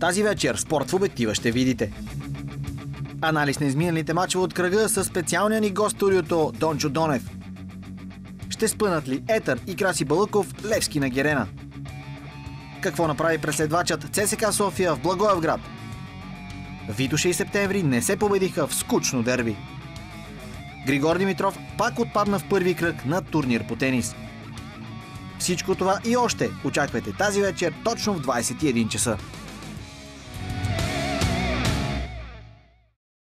Тази вечер Спорт в обектива ще видите. Анализ на изминалите мачове от кръга с специалния ни гост студиото Дончо Донев. Ще спънат ли Етър и Краси Балъков Левски на Герена? Какво направи преследвачът ЦСК София в Благоевград? Витоша и Септември не се победиха в скучно дерби. Григор Димитров пак отпадна в първи кръг на турнир по тенис. Всичко това и още очаквайте тази вечер точно в 21 часа.